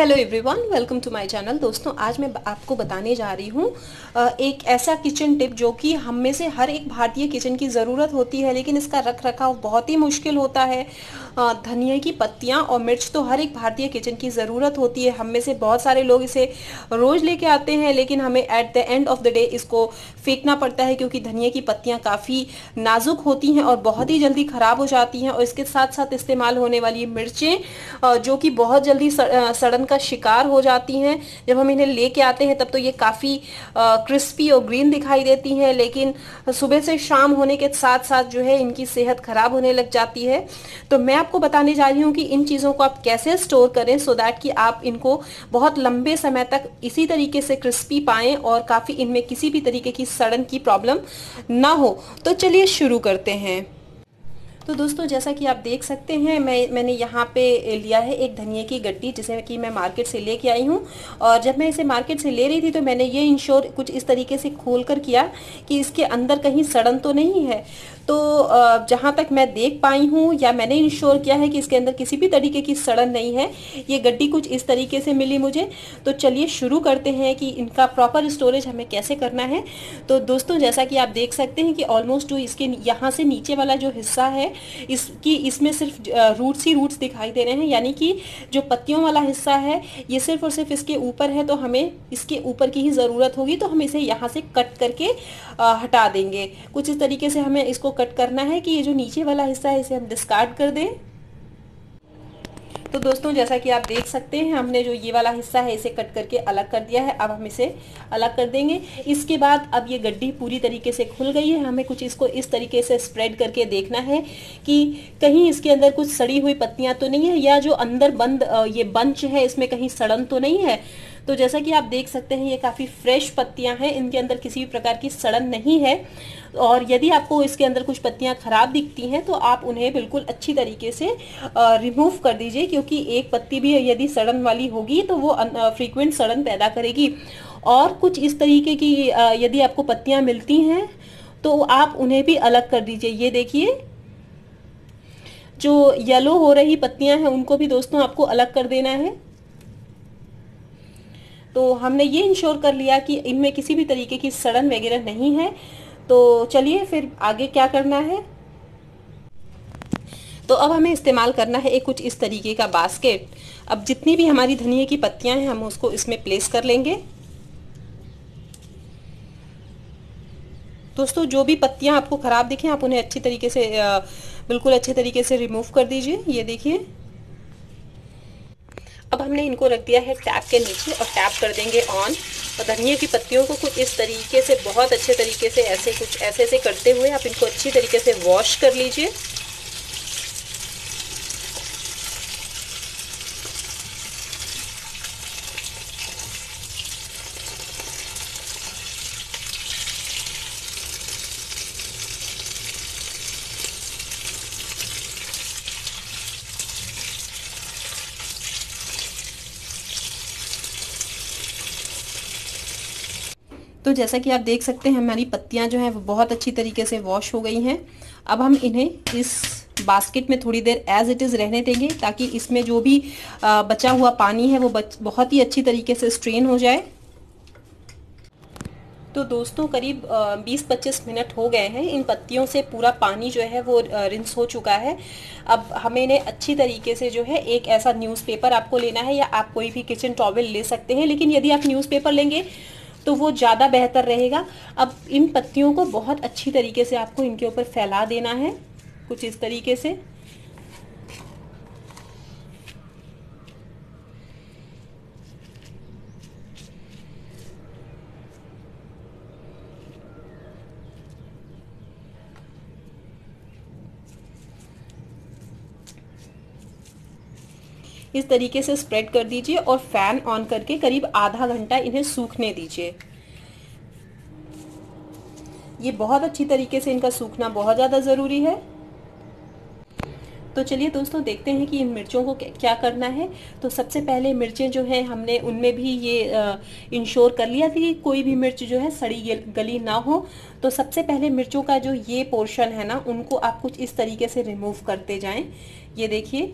Hello everyone welcome to my channel दोस्तों, आज मैं आपको बताने जा रही हूँ एक ऐसा किचन टिप जो कि हम में से हर एक भारतीय किचन की ज़रूरत होती है, लेकिन इसका रख रखाव बहुत ही मुश्किल होता है। धनिया की पत्तियाँ और मिर्च तो हर एक भारतीय किचन की ज़रूरत होती है। हम में से बहुत सारे लोग इसे रोज़ लेके आते हैं, लेकिन हमें at the end of the day इसको फेंकना पड़ता है, क्योंकि धनिया की पत्तियाँ काफ़ी नाजुक होती हैं और बहुत ही जल्दी ख़राब हो जाती हैं, और इसके साथ साथ इस्तेमाल होने वाली मिर्चें जो कि बहुत जल्दी सड़न का शिकार हो जाती हैं। जब हम इन्हें लेके आते हैं, तब तो ये काफ़ी क्रिस्पी और ग्रीन दिखाई देती हैं, लेकिन सुबह से शाम होने के साथ साथ जो है इनकी सेहत ख़राब होने लग जाती है। तो मैं आपको बताने जा रही हूँ कि इन चीज़ों को आप कैसे स्टोर करें सो दैट कि आप इनको बहुत लंबे समय तक इसी तरीके से क्रिस्पी पाएँ और काफ़ी इनमें किसी भी तरीके की सड़न की प्रॉब्लम ना हो। तो चलिए शुरू करते हैं। तो दोस्तों, जैसा कि आप देख सकते हैं, मैं, मैंने यहाँ पे लिया है एक धनिया की गड्डी जिसे कि मैं मार्केट से लेके आई हूँ। और जब मैं इसे मार्केट से ले रही थी तो मैंने ये इंश्योर कुछ इस तरीके से खोल कर किया कि इसके अंदर कहीं सड़न तो नहीं है। तो जहाँ तक मैं देख पाई हूँ या मैंने इंश्योर किया है कि इसके अंदर किसी भी तरीके की सड़न नहीं है, ये गड्डी कुछ इस तरीके से मिली मुझे। तो चलिए शुरू करते हैं कि इनका प्रॉपर स्टोरेज हमें कैसे करना है। तो दोस्तों, जैसा कि आप देख सकते हैं कि ऑलमोस्ट जो इसके यहाँ से नीचे वाला जो हिस्सा है इसकी इसमें सिर्फ़ रूट्स ही रूट्स दिखाई दे रहे हैं यानी कि जो पत्तियों वाला हिस्सा है ये सिर्फ़ और सिर्फ़ इसके ऊपर है तो हमें इसके ऊपर की ही ज़रूरत होगी तो हम इसे यहाँ से कट करके आ, हटा देंगे। कुछ इस तरीके से हमें इसको कट करना है कि ये जो नीचे वाला हिस्सा है इसे हम डिस्कार्ड कर दें। तो दोस्तों, जैसा कि आप देख सकते हैं, हमने जो ये वाला हिस्सा है, इसे कट करके अलग कर दिया है। अब हम इसे अलग कर देंगे। इसके बाद अब ये गड्ढी पूरी तरीके से खुल गई है। हमें कुछ इसको इस तरीके से स्प्रेड करके देखना है कि कहीं इसके अंदर कुछ सड़ी हुई पत्तियाँ तो नहीं है, या जो अंदर बंद ये बंच है, इसमें कहीं सड़न तो नहीं है। तो जैसा कि आप देख सकते हैं, ये काफ़ी फ्रेश पत्तियाँ हैं। इनके अंदर किसी भी प्रकार की सड़न नहीं है। और यदि आपको इसके अंदर कुछ पत्तियाँ खराब दिखती हैं तो आप उन्हें बिल्कुल अच्छी तरीके से रिमूव कर दीजिए। क्योंकि एक पत्ती भी यदि सड़न वाली होगी तो वो फ्रीक्वेंट सड़न पैदा करेगी। और कुछ इस तरीके की यदि आपको पत्तियाँ मिलती हैं तो आप उन्हें भी अलग कर दीजिए। ये देखिए, जो येलो हो रही पत्तियाँ हैं, उनको भी दोस्तों आपको अलग कर देना है। तो हमने ये इंश्योर कर लिया कि इनमें किसी भी तरीके की सड़न वगैरह नहीं है। तो चलिए फिर आगे क्या करना है? तो अब हमें इस्तेमाल करना है एक कुछ इस तरीके का बास्केट अब जितनी भी हमारी धनिया की पत्तियाँ हैं, हम उसको इसमें प्लेस कर लेंगे। दोस्तों, जो भी पत्तियाँ आपको ख़राब दिखें, आप उन्हें अच्छी तरीके से बिल्कुल अच्छे तरीके से रिमूव कर दीजिए। ये देखिए। अब हमने इनको रख दिया है टैप के नीचे और टैप कर देंगे ऑन और धनिया की पत्तियों को कुछ इस तरीके से, बहुत अच्छे तरीके से ऐसे कुछ ऐसे ऐसे करते हुए आप इनको अच्छी तरीके से वॉश कर लीजिए। तो जैसा कि आप देख सकते हैं, हमारी पत्तियाँ जो हैं, वो बहुत अच्छी तरीके से वॉश हो गई हैं। अब हम इन्हें इस बास्केट में थोड़ी देर एज इट इज़ रहने देंगे, ताकि इसमें जो भी बचा हुआ पानी है, वो बहुत ही अच्छी तरीके से स्ट्रेन हो जाए। तो दोस्तों, करीब 20-25 मिनट हो गए हैं। इन पत्तियों से पूरा पानी जो है, वो रिंस हो चुका है। अब हमें इन्हें अच्छी तरीके से जो है, एक ऐसा न्यूज़पेपर आपको लेना है, या आप कोई भी किचन टॉवल ले सकते हैं। लेकिन यदि आप न्यूज़पेपर लेंगे तो वो ज़्यादा बेहतर रहेगा। अब इन पत्तियों को बहुत अच्छी तरीके से आपको इनके ऊपर फैला देना है, कुछ इस तरीके से। इस तरीके से स्प्रेड कर दीजिए और फ़ैन ऑन करके करीब आधा घंटा इन्हें सूखने दीजिए। ये बहुत अच्छी तरीके से इनका सूखना बहुत ज़्यादा ज़रूरी है। तो चलिए दोस्तों, देखते हैं कि इन मिर्चों को क्या करना है। तो सबसे पहले मिर्चें जो हैं, हमने उनमें भी ये इंश्योर कर लिया थी कि कोई भी मिर्च जो है सड़ी गली ना हो। तो सबसे पहले मिर्चों का जो ये पोर्शन है ना, उनको आप कुछ इस तरीके से रिमूव करते जाएँ। ये देखिए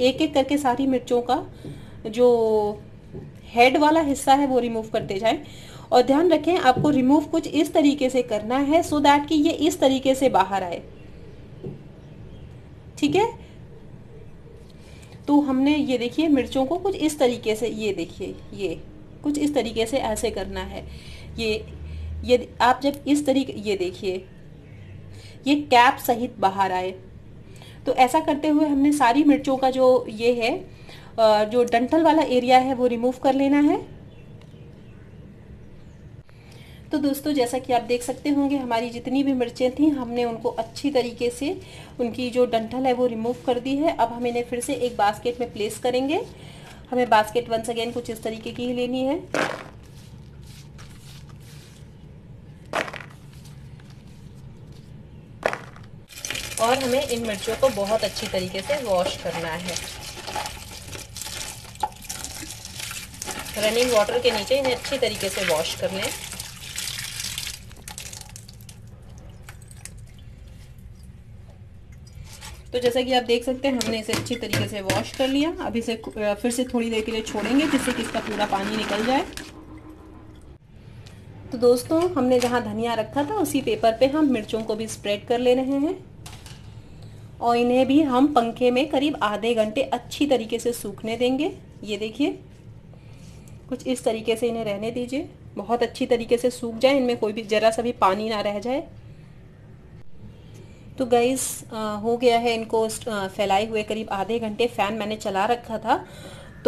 एक एक करके सारी मिर्चों का जो हेड वाला हिस्सा है वो रिमूव करते जाएँ। और ध्यान रखें, आपको रिमूव कुछ इस तरीके से करना है सो so दैट कि ये इस तरीके से बाहर आए। ठीक है? तो हमने ये देखिए, मिर्चों को कुछ इस तरीके से, ये देखिए, ये कुछ इस तरीके से ऐसे करना है। ये ये आप जब इस तरीके, ये देखिए, ये कैप सहित बाहर आए। तो ऐसा करते हुए हमने सारी मिर्चों का जो ये है जो डंठल वाला एरिया है, वो रिमूव कर लेना है। तो दोस्तों, जैसा कि आप देख सकते होंगे, हमारी जितनी भी मिर्चें थी, हमने उनको अच्छी तरीके से उनकी जो डंठल है, वो रिमूव कर दी है। अब हम इन्हें फिर से एक बास्केट में प्लेस करेंगे। हमें बास्केट वंस अगेन कुछ इस तरीके की ही लेनी है। और हमें इन मिर्चों को बहुत अच्छी तरीके से वॉश करना है। रनिंग वाटर के नीचे इन्हें अच्छी तरीके से वॉश कर लें। तो जैसा कि आप देख सकते हैं, हमने इसे अच्छी तरीके से वॉश कर लिया। अब इसे फिर से थोड़ी देर के लिए छोड़ेंगे जिससे कि इसका पूरा पानी निकल जाए। तो दोस्तों, हमने जहाँ धनिया रखा था, उसी पेपर पे हम मिर्चों को भी स्प्रेड कर ले रहे हैं। और इन्हें भी हम पंखे में करीब आधे घंटे अच्छी तरीके से सूखने देंगे। ये देखिए। कुछ इस तरीके से इन्हें रहने दीजिए। बहुत अच्छी तरीके से सूख जाए, इनमें कोई भी ज़रा सा भी पानी ना रह जाए। तो गैस हो गया है इनको फैलाए हुए करीब आधे घंटे फ़ैन मैंने चला रखा था।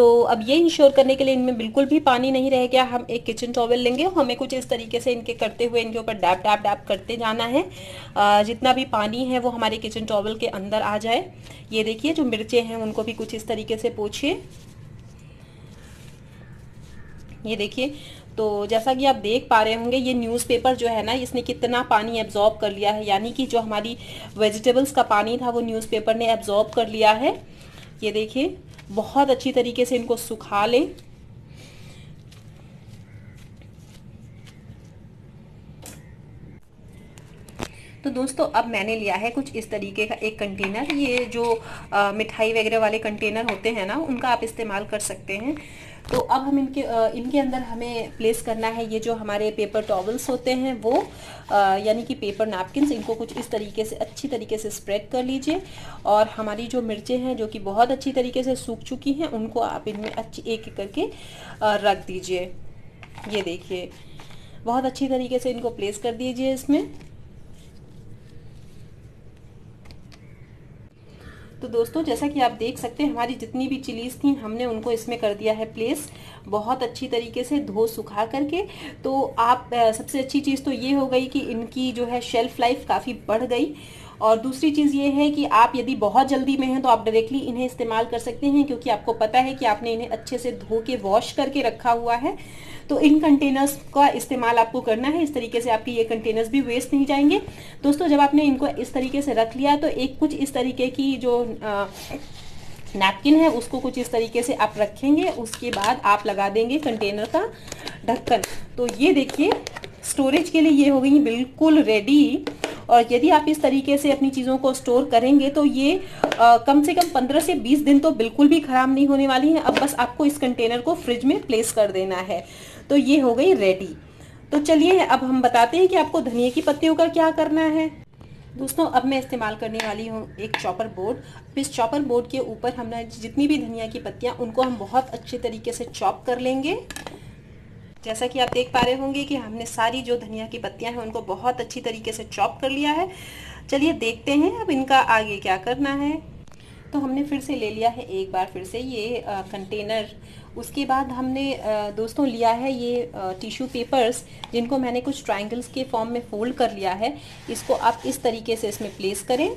तो अब ये इंश्योर करने के लिए इनमें बिल्कुल भी पानी नहीं रह गया। हम एक किचन टॉवल लेंगे, हमें कुछ इस तरीके से इनके करते हुए, इनके ऊपर डैप डैप डैप करते जाना है। जितना भी पानी है वो हमारे किचन टॉवल के अंदर आ जाए। ये देखिए, जो मिर्चें हैं, उनको भी कुछ इस तरीके से पोछिए। ये देखिए तो जैसा कि आप देख पा रहे होंगे, ये न्यूज़पेपर जो है ना, इसने कितना पानी एब्जॉर्ब कर लिया है। यानी कि जो हमारी वेजिटेबल्स का पानी था, वो न्यूज़पेपर ने एब्जॉर्ब कर लिया है। ये देखिए बहुत अच्छी तरीके से इनको सुखा लें। तो दोस्तों अब मैंने लिया है कुछ इस तरीके का एक कंटेनर ये जो आ, मिठाई वगैरह वाले कंटेनर होते हैं ना उनका आप इस्तेमाल कर सकते हैं। तो अब हम इनके इनके अंदर हमें प्लेस करना है। ये जो हमारे पेपर टॉवल्स होते हैं वो यानी कि पेपर नैपकिन इनको कुछ इस तरीके से अच्छी तरीके से स्प्रेड कर लीजिए। और हमारी जो मिर्चें हैं जो कि बहुत अच्छी तरीके से सूख चुकी हैं उनको आप इनमें अच्छी एक एक करके रख दीजिए। ये देखिए बहुत अच्छी तरीके से इनको प्लेस कर दीजिए इसमें। तो दोस्तों, जैसा कि आप देख सकते हैं, हमारी जितनी भी चिलीज थी, हमने उनको इसमें कर दिया है प्लेस बहुत अच्छी तरीके से धो सुखा करके। तो आप सबसे अच्छी चीज़ तो ये हो गई कि इनकी जो है शेल्फ लाइफ काफ़ी बढ़ गई। और दूसरी चीज़ ये है कि आप यदि बहुत जल्दी में हैं तो आप डायरेक्टली इन्हें इस्तेमाल कर सकते हैं, क्योंकि आपको पता है कि आपने इन्हें अच्छे से धो के वॉश करके रखा हुआ है। तो इन कंटेनर्स का इस्तेमाल आपको करना है। इस तरीके से आपकी ये कंटेनर्स भी वेस्ट नहीं जाएँगे। दोस्तों, जब आपने इनको इस तरीके से रख लिया तो एक कुछ इस तरीके की जो नैपकिन है, उसको कुछ इस तरीके से आप रखेंगे। उसके बाद आप लगा देंगे कंटेनर का ढक्कन। तो ये देखिए स्टोरेज के लिए ये हो गई, बिल्कुल रेडी और यदि आप इस तरीके से अपनी चीज़ों को स्टोर करेंगे तो ये आ, कम से कम 15 से 20 दिन तो बिल्कुल भी ख़राब नहीं होने वाली है। अब बस आपको इस कंटेनर को फ्रिज में प्लेस कर देना है। तो ये हो गई रेडी तो चलिए अब हम बताते हैं कि आपको धनिया की पत्तियों का क्या करना है। दोस्तों अब मैं इस्तेमाल करने वाली हूँ एक चॉपर बोर्ड इस चॉपर बोर्ड के ऊपर हमने जितनी भी धनिया की पत्तियाँ उनको हम बहुत अच्छे तरीके से चॉप कर लेंगे। जैसा कि आप देख पा रहे होंगे कि हमने सारी जो धनिया की पत्तियाँ हैं, उनको बहुत अच्छी तरीके से चॉप कर लिया है। चलिए देखते हैं अब इनका आगे क्या करना है। तो हमने फिर से ले लिया है एक बार फिर से ये कंटेनर उसके बाद हमने दोस्तों लिया है ये टिश्यू पेपर्स जिनको मैंने कुछ ट्रायंगल्स के फॉर्म में फोल्ड कर लिया है। इसको आप इस तरीके से इसमें प्लेस करें।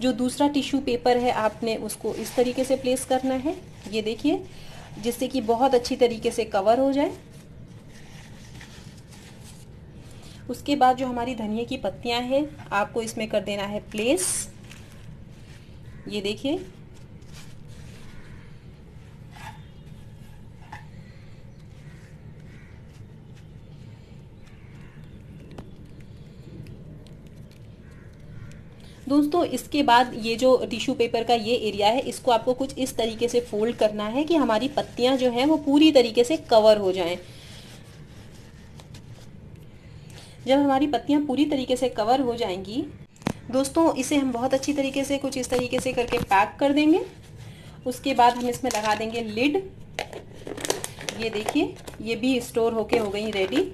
जो दूसरा टिश्यू पेपर है, आपने उसको इस तरीके से प्लेस करना है। ये देखिए जिससे कि बहुत अच्छी तरीके से कवर हो जाए। उसके बाद जो हमारी धनिया की पत्तियाँ हैं, आपको इसमें कर देना है प्लेस ये देखिए। दोस्तों, इसके बाद ये जो टिश्यू पेपर का ये एरिया है, इसको आपको कुछ इस तरीके से फोल्ड करना है कि हमारी पत्तियाँ जो हैं वो पूरी तरीके से कवर हो जाएँ। जब हमारी पत्तियाँ पूरी तरीके से कवर हो जाएँगी, दोस्तों, इसे हम बहुत अच्छी तरीके से कुछ इस तरीके से करके पैक कर देंगे। उसके बाद हम इसमें लगा देंगे लिड ये देखिए, ये भी स्टोर होके हो गई रेडी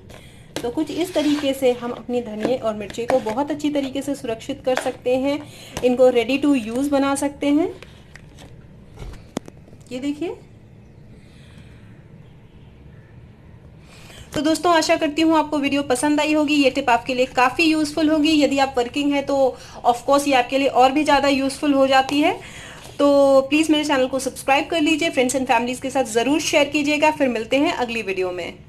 तो कुछ इस तरीके से हम अपनी धनिए और मिर्ची को बहुत अच्छी तरीके से सुरक्षित कर सकते हैं। इनको रेडी टू यूज़ बना सकते हैं। ये देखिए। तो दोस्तों, आशा करती हूँ आपको वीडियो पसंद आई होगी। ये टिप आपके लिए काफ़ी यूज़फुल होगी। यदि आप वर्किंग है तो ऑफ़ कोर्स ये आपके लिए और भी ज़्यादा यूज़फुल हो जाती है। तो प्लीज़ मेरे चैनल को सब्सक्राइब कर लीजिए। फ्रेंड्स एंड फैमिलीज़ के साथ ज़रूर शेयर कीजिएगा। फिर मिलते हैं अगली वीडियो में।